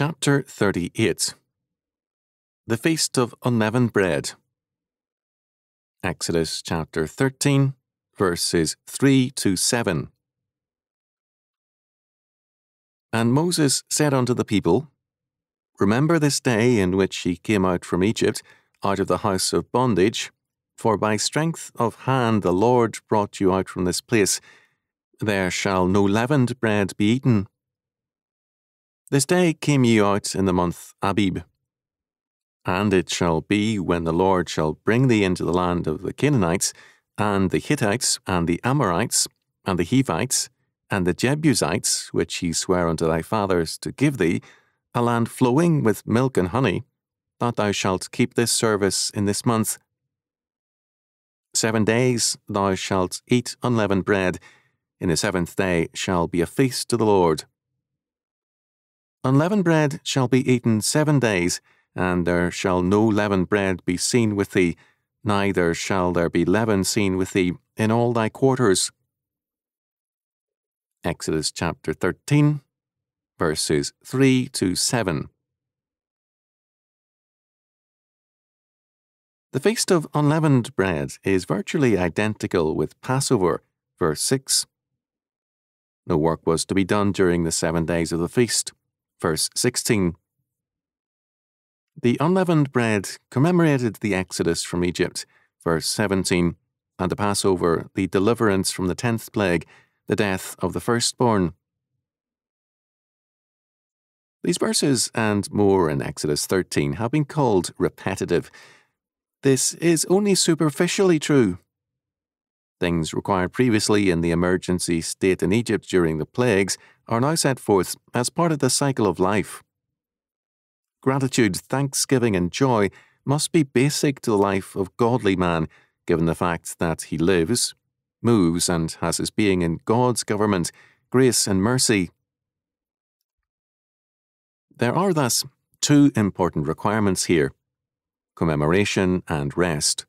Chapter 38 The Feast of Unleavened Bread. Exodus chapter 13, verses 3 to 7. And Moses said unto the people, Remember this day in which ye came out from Egypt, out of the house of bondage, for by strength of hand the Lord brought you out from this place. There shall no leavened bread be eaten. This day came ye out in the month Abib. And it shall be when the Lord shall bring thee into the land of the Canaanites, and the Hittites, and the Amorites, and the Hivites, and the Jebusites, which he sware unto thy fathers to give thee, a land flowing with milk and honey, that thou shalt keep this service in this month. Seven days thou shalt eat unleavened bread, in the seventh day shall be a feast to the Lord. Unleavened bread shall be eaten seven days, and there shall no leavened bread be seen with thee, neither shall there be leaven seen with thee in all thy quarters. Exodus chapter 13, verses 3 to 7. The Feast of Unleavened Bread is virtually identical with Passover, verse 6. No work was to be done during the seven days of the feast verse 16. The unleavened bread commemorated the exodus from Egypt, verse 17, and the Passover, the deliverance from the tenth plague, the death of the firstborn. These verses and more in Exodus 13 have been called repetitive. This is only superficially true. Things required previously in the emergency state in Egypt during the plagues are now set forth as part of the cycle of life. Gratitude, thanksgiving, and joy must be basic to the life of godly man, given the fact that he lives, moves, and has his being in God's government, grace, and mercy. There are thus two important requirements here commemoration and rest.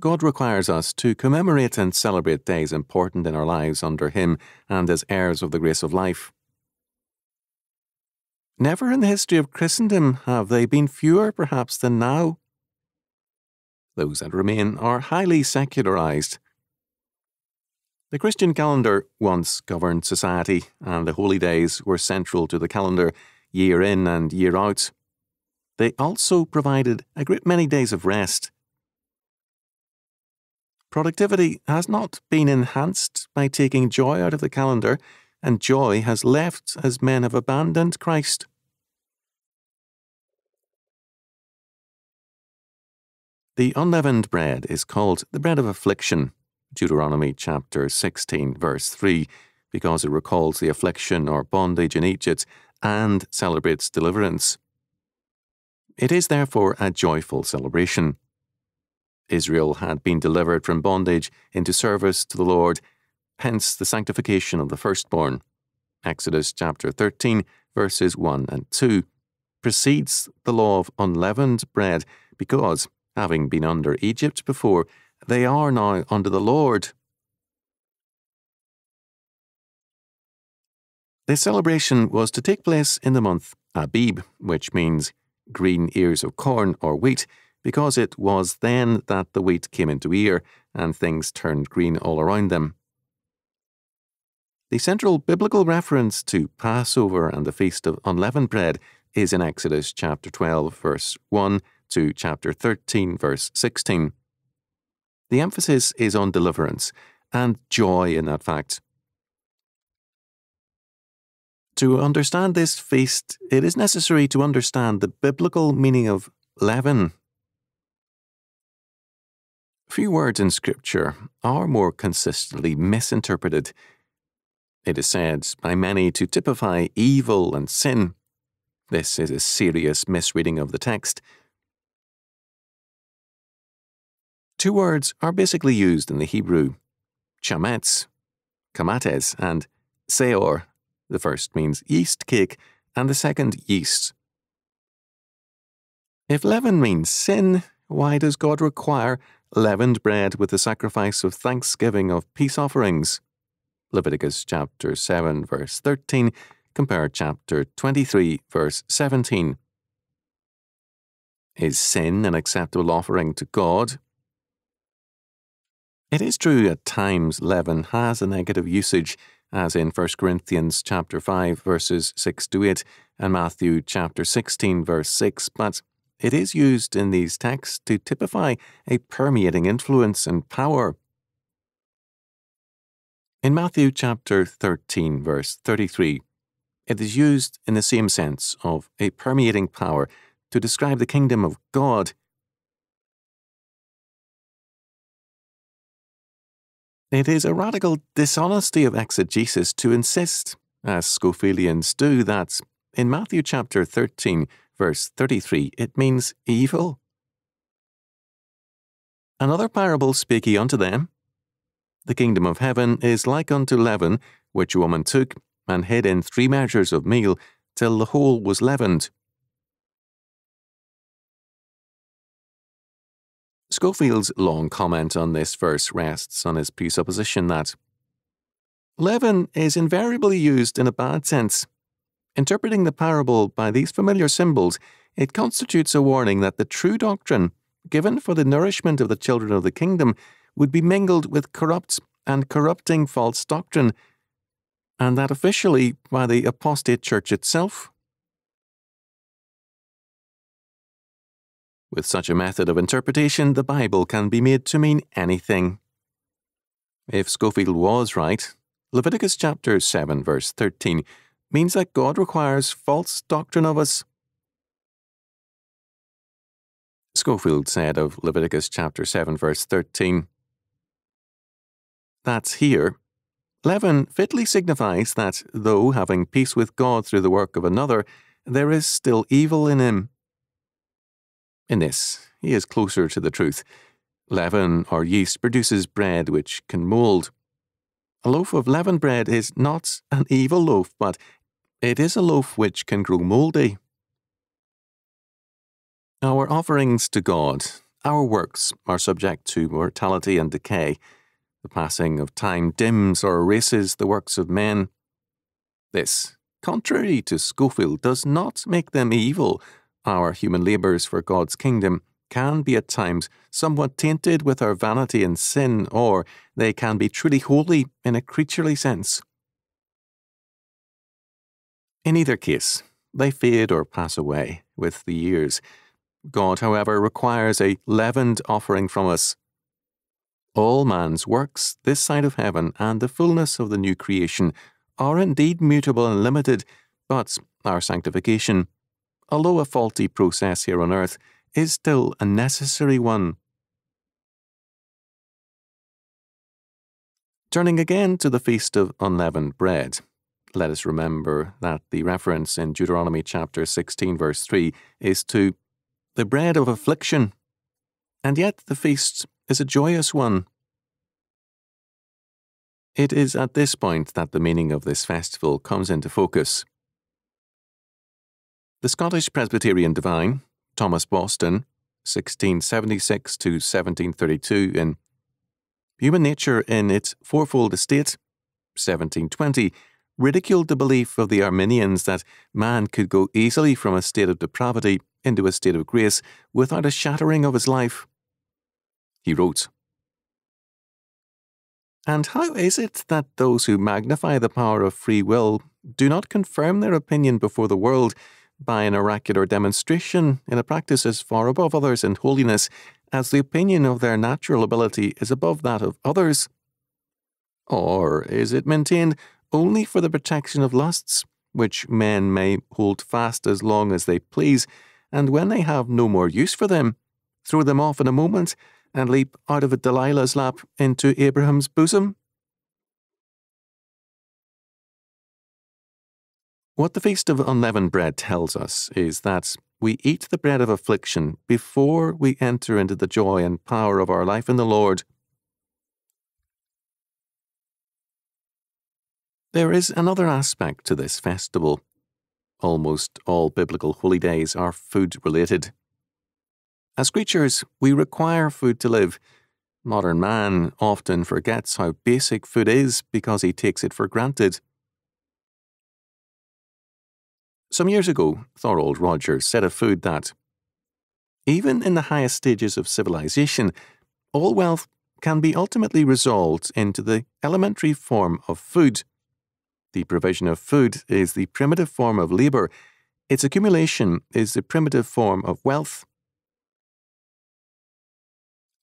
God requires us to commemorate and celebrate days important in our lives under Him and as heirs of the grace of life. Never in the history of Christendom have they been fewer, perhaps, than now. Those that remain are highly secularized. The Christian calendar once governed society, and the holy days were central to the calendar year in and year out. They also provided a great many days of rest Productivity has not been enhanced by taking joy out of the calendar, and joy has left as men have abandoned Christ. The unleavened bread is called the bread of affliction, Deuteronomy chapter 16, verse 3, because it recalls the affliction or bondage in Egypt and celebrates deliverance. It is therefore a joyful celebration. Israel had been delivered from bondage into service to the Lord, hence the sanctification of the firstborn. Exodus chapter 13, verses 1 and 2, precedes the law of unleavened bread because, having been under Egypt before, they are now under the Lord. This celebration was to take place in the month Abib, which means green ears of corn or wheat, because it was then that the wheat came into ear and things turned green all around them. The central biblical reference to Passover and the Feast of Unleavened Bread is in Exodus chapter 12, verse 1 to chapter 13, verse 16. The emphasis is on deliverance and joy in that fact. To understand this feast, it is necessary to understand the biblical meaning of leaven Few words in Scripture are more consistently misinterpreted. It is said by many to typify evil and sin. This is a serious misreading of the text. Two words are basically used in the Hebrew chametz, kamates, and seor. The first means yeast cake, and the second yeast. If leaven means sin, why does God require leavened bread with the sacrifice of thanksgiving of peace offerings. Leviticus chapter 7 verse 13 Compare chapter 23, verse 17. Is sin an acceptable offering to God? It is true at times leaven has a negative usage, as in 1 Corinthians chapter 5 verses 6 to 8 and Matthew chapter 16 verse 6, but it is used in these texts to typify a permeating influence and power. In Matthew chapter 13 verse 33, it is used in the same sense of a permeating power to describe the kingdom of God. It is a radical dishonesty of exegesis to insist, as Scofieldians do, that in Matthew chapter 13, verse 33, it means evil. Another parable spake he unto them The kingdom of heaven is like unto leaven, which a woman took and hid in three measures of meal till the whole was leavened. Scofield's long comment on this verse rests on his presupposition that leaven is invariably used in a bad sense. Interpreting the parable by these familiar symbols, it constitutes a warning that the true doctrine, given for the nourishment of the children of the kingdom, would be mingled with corrupt and corrupting false doctrine and that officially by the apostate church itself. With such a method of interpretation, the Bible can be made to mean anything. If Scofield was right, Leviticus chapter 7 verse 13 means that God requires false doctrine of us. Scofield said of Leviticus chapter 7 verse 13, That's here Leaven fitly signifies that, though having peace with God through the work of another, there is still evil in him. In this, he is closer to the truth. Leaven or yeast produces bread which can mould. A loaf of leavened bread is not an evil loaf, but it is a loaf which can grow mouldy. Our offerings to God, our works, are subject to mortality and decay. The passing of time dims or erases the works of men. This, contrary to Scofield, does not make them evil. Our human labours for God's kingdom can be at times somewhat tainted with our vanity and sin, or they can be truly holy in a creaturely sense. In either case, they fade or pass away with the years. God, however, requires a leavened offering from us all man's works, this side of heaven, and the fullness of the new creation are indeed mutable and limited, but our sanctification, although a faulty process here on earth, is still a necessary one. Turning again to the Feast of Unleavened Bread, let us remember that the reference in Deuteronomy chapter 16, verse 3 is to the bread of affliction, and yet the feast is a joyous one. It is at this point that the meaning of this festival comes into focus. The Scottish Presbyterian divine, Thomas Boston, 1676 to 1732, in Human Nature in its Fourfold Estate, 1720, ridiculed the belief of the Arminians that man could go easily from a state of depravity into a state of grace without a shattering of his life. He wrote, And how is it that those who magnify the power of free will do not confirm their opinion before the world by an oracular demonstration in a practice as far above others in holiness as the opinion of their natural ability is above that of others? Or is it maintained only for the protection of lusts, which men may hold fast as long as they please, and when they have no more use for them, throw them off in a moment and leap out of a Delilah's lap into Abraham's bosom? What the Feast of Unleavened Bread tells us is that we eat the bread of affliction before we enter into the joy and power of our life in the Lord. There is another aspect to this festival. Almost all biblical holy days are food related. As creatures, we require food to live. Modern man often forgets how basic food is because he takes it for granted. Some years ago, Thorold Rogers said of food that, even in the highest stages of civilization, all wealth can be ultimately resolved into the elementary form of food. The provision of food is the primitive form of labour, its accumulation is the primitive form of wealth.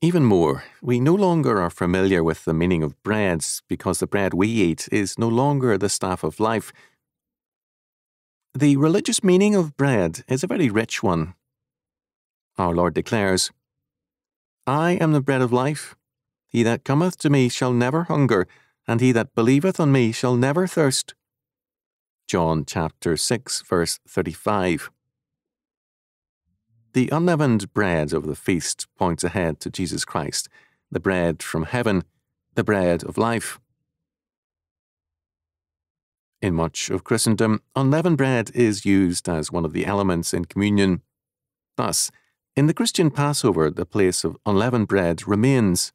Even more, we no longer are familiar with the meaning of breads because the bread we eat is no longer the staff of life. The religious meaning of bread is a very rich one. Our Lord declares, I am the bread of life. He that cometh to me shall never hunger, and he that believeth on me shall never thirst. John chapter 6, verse 35. The unleavened bread of the feast points ahead to Jesus Christ, the bread from heaven, the bread of life. In much of Christendom, unleavened bread is used as one of the elements in communion. Thus, in the Christian Passover, the place of unleavened bread remains